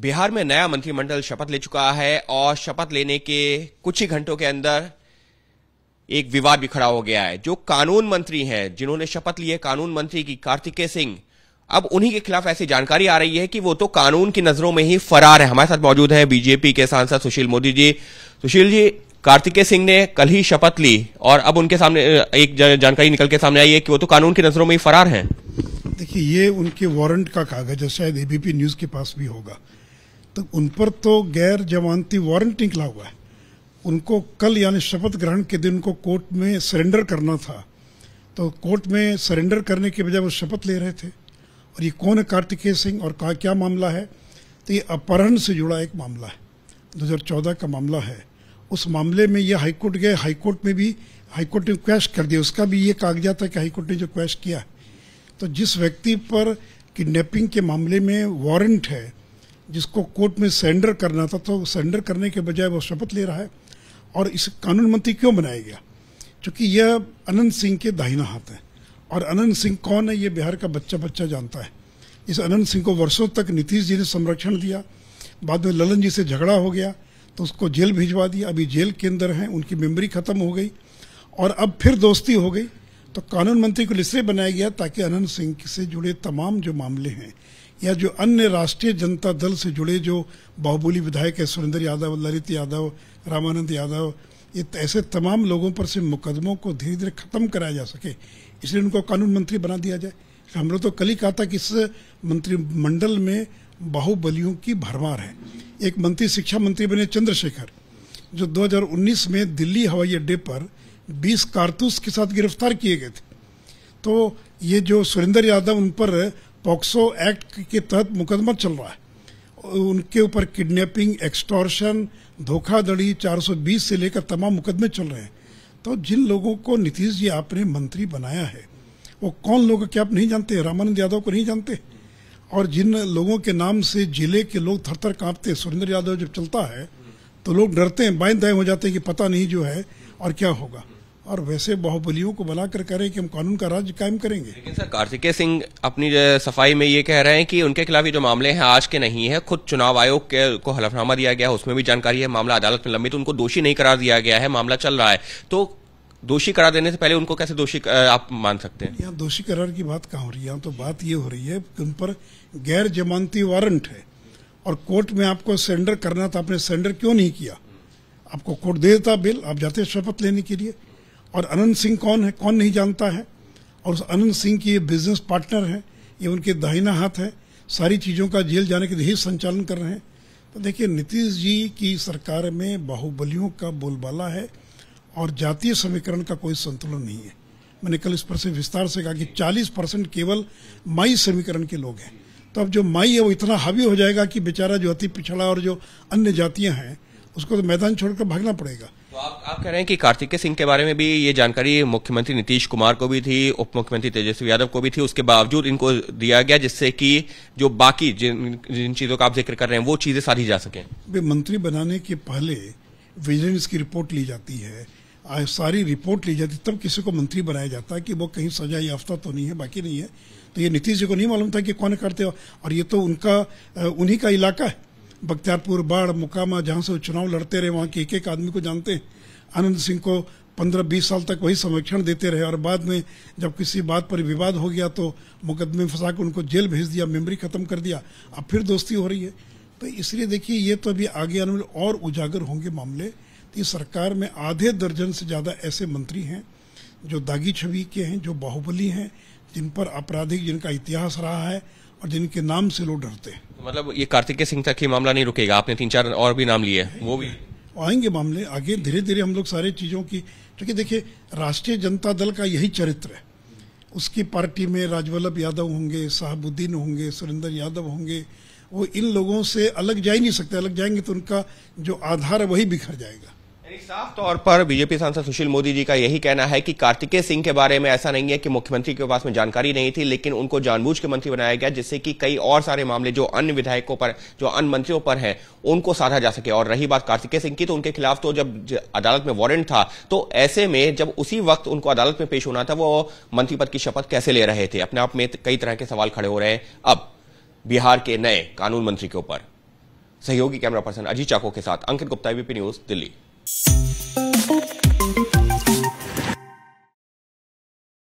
बिहार में नया मंत्रिमंडल शपथ ले चुका है और शपथ लेने के कुछ ही घंटों के अंदर एक विवाद भी खड़ा हो गया है। जो कानून मंत्री हैं, जिन्होंने शपथ ली है कानून मंत्री की कार्तिकेय सिंह, अब उन्हीं के खिलाफ ऐसी जानकारी आ रही है कि वो तो कानून की नज़रों में ही फरार है। हमारे साथ मौजूद है बीजेपी के सांसद सुशील मोदी जी। सुशील जी, कार्तिकेय सिंह ने कल ही शपथ ली और अब उनके सामने, एक जानकारी निकल के सामने आई है कि वो तो कानून की नज़रों में ही फरार हैं। देखिए, ये उनके वारंट का कागज़ है, शायद एबीपी न्यूज़ के पास भी होगा। तो उन पर तो गैर जमानती वारंट निकला हुआ है। उनको कल यानी शपथ ग्रहण के दिन को कोर्ट में सरेंडर करना था। तो कोर्ट में सरेंडर करने के बजाय वो शपथ ले रहे थे। और ये कौन है कार्तिकेय सिंह और का क्या मामला है? तो ये अपहरण से जुड़ा एक मामला है। 2014 का मामला है। उस मामले में ये हाईकोर्ट गए, हाईकोर्ट में भी हाईकोर्ट ने क्वैश कर दिया। उसका भी ये कागजात है कि हाईकोर्ट ने जो क्वैश किया तो जिस व्यक्ति पर किडनैपिंग के मामले में वारंट है जिसको कोर्ट में सरेंडर करना था तो सरेंडर करने के बजाय वो शपथ ले रहा है। और इस कानून मंत्री क्यों बनाया गया? क्योंकि यह अनंत सिंह के दाहिना हाथ है। और अनंत सिंह कौन है, ये बिहार का बच्चा बच्चा जानता है। इस अनंत सिंह को वर्षों तक नीतीश जी ने संरक्षण दिया, बाद में ललन जी से झगड़ा हो गया तो उसको जेल भिजवा दिया। अभी जेल के अंदर है, उनकी मेमोरी खत्म हो गई, और अब फिर दोस्ती हो गई। तो कानून मंत्री को इसलिए बनाया गया ताकि अनंत सिंह से जुड़े तमाम जो मामले हैं, या जो अन्य राष्ट्रीय जनता दल से जुड़े जो बाहुबली विधायक है, सुरेंद्र यादव, ललित यादव, रामानंद यादव, ये ऐसे तमाम लोगों पर से मुकदमों को धीरे धीरे खत्म कराया जा सके, इसलिए उनको कानून मंत्री बना दिया जाए। हम लोग तो कल ही कहा था कि इस मंत्रिमंडल में बाहुबलियों की भरमार है। एक मंत्री, शिक्षा मंत्री बने चंद्रशेखर, जो 2019 में दिल्ली हवाई अड्डे पर 20 कारतूस के साथ गिरफ़्तार किए गए थे। तो ये जो सुरेंद्र यादव उन पर पॉक्सो एक्ट के तहत मुकदमा चल रहा है, उनके ऊपर किडनैपिंग, एक्सटॉर्शन, धोखाधड़ी 420 से लेकर तमाम मुकदमे चल रहे हैं। तो जिन लोगों को नीतीश जी आपने मंत्री बनाया है, वो कौन लोग क्या आप नहीं जानते? रामानंद यादव को नहीं जानते? और जिन लोगों के नाम से ज़िले के लोग थर थर कांपते सुरेंद्र यादव जब चलता है तो लोग डरते हैं, बाएँ दाएँ हो जाते हैं कि पता नहीं जो है और क्या होगा। और वैसे बाहुबलियों को बनाकर कह रहे हैं कि हम कानून का राज्य कायम करेंगे। लेकिन सर कार्तिकेय सिंह अपनी सफ़ाई में ये कह रहे हैं कि उनके खिलाफ ये जो मामले हैं आज के नहीं है खुद चुनाव आयोग के को हलफनामा दिया गया उसमें भी जानकारी है मामला अदालत में लंबित तो उनको दोषी नहीं करार दिया गया है मामला चल रहा है। तो दोषी करार देने से पहले उनको कैसे दोषी आप मान सकते हैं? यहाँ दोषी करार की बात कहाँ हो रही है? यहाँ तो बात ये हो रही है कि उन पर गैर जमानती वारंट है। और कोर्ट में आपको सरेंडर करना था आपने सरेंडर क्यों नहीं किया? आपको कोर्ट दे देता बिल आप जाते शपथ लेने के लिए। और अनंत सिंह कौन है? कौन नहीं जानता है? और उस अनंत सिंह की ये बिज़नेस पार्टनर है, ये उनके दाहिना हाथ है, सारी चीज़ों का जेल जाने के लिए संचालन कर रहे हैं। तो देखिए, नीतीश जी की सरकार में बाहुबलियों का बोलबाला है और जातीय समीकरण का कोई संतुलन नहीं है। मैंने कल इस पर से विस्तार से कहा कि 40 परसेंट केवल माई समीकरण के लोग हैं। तो अब जो माई है, वो इतना हावी हो जाएगा कि बेचारा जो अति पिछड़ा और जो अन्य जातियाँ हैं, उसको तो मैदान छोड़कर भागना पड़ेगा। तो आप आप कह रहे हैं कि कार्तिकेय सिंह के बारे में भी ये जानकारी मुख्यमंत्री नीतीश कुमार को भी थी उप मुख्यमंत्री तेजस्वी यादव को भी थी, उसके बावजूद इनको दिया गया जिससे कि जो बाकी जिन जिन चीज़ों का आप ज़िक्र कर रहे हैं, वो चीज़ें साधी जा सकें। मंत्री बनाने के पहले विजिलेंस की रिपोर्ट ली जाती है। सारी रिपोर्ट ली जाती तब किसी को मंत्री बनाया जाता है कि वो कहीं सजा याफ्ता तो नहीं है, बाकी नहीं है। तो ये नीतीश जी को नहीं मालूम था कि कौन करते हो, और ये तो उनका उन्हीं का इलाका है। बख्तियारपुर, बाढ़, मुकामा, जहाँ से वो चुनाव लड़ते रहे, वहाँ के एक एक आदमी को जानते। हैं आनंद सिंह को पंद्रह बीस साल तक वही संरक्षण देते रहे और बाद में जब किसी बात पर विवाद हो गया तो मुकदमे फंसा कर उनको जेल भेज दिया, मेमोरी खत्म कर दिया। अब फिर दोस्ती हो रही है। तो इसलिए देखिए, ये तो अभी आगे आने वाले और उजागर होंगे मामले। तो सरकार में आधे दर्जन से ज़्यादा ऐसे मंत्री हैं जो दागी छवि के हैं, जो बाहुबली हैं, जिन पर आपराधिक जिनका इतिहास रहा है और जिनके नाम से लोग डरते हैं। तो मतलब ये कार्तिकेय सिंह तक ही मामला नहीं रुकेगा। आपने तीन चार और भी नाम लिए वो भी। आएँगे। मामले। आगे धीरे धीरे हम लोग सारी चीज़ों की क्योंकि देखिए राष्ट्रीय जनता दल का यही चरित्र है। उसकी पार्टी में राजवल्लभ यादव होंगे साहबुद्दीन होंगे सुरेंद्र यादव होंगे वो इन लोगों से अलग जा ही नहीं सकते। अलग जाएँगे तो उनका जो आधार है वही बिखर जाएगा। साफ़ तौर पर बीजेपी सांसद सुशील मोदी जी का यही कहना है कि कार्तिकेय सिंह के बारे में ऐसा नहीं है कि मुख्यमंत्री के पास में जानकारी नहीं थी, लेकिन उनको जानबूझ के मंत्री बनाया गया, जिससे कि कई और सारे मामले जो अन्य विधायकों पर, जो अन्य मंत्रियों पर हैं, उनको साधा जा सके। और रही बात कार्तिकेय सिंह की तो उनके खिलाफ तो जब अदालत में वारंट था तो ऐसे में जब उसी वक्त उनको अदालत में पेश होना था, वो मंत्री पद की शपथ कैसे ले रहे थे? अपने आप में कई तरह के सवाल खड़े हो रहे हैं। अब, बिहार के नए कानून मंत्री के ऊपर, सहयोगी कैमरा पर्सन अजीत चाको के साथ, Ankit Gupta ABP news Delhi. Thank you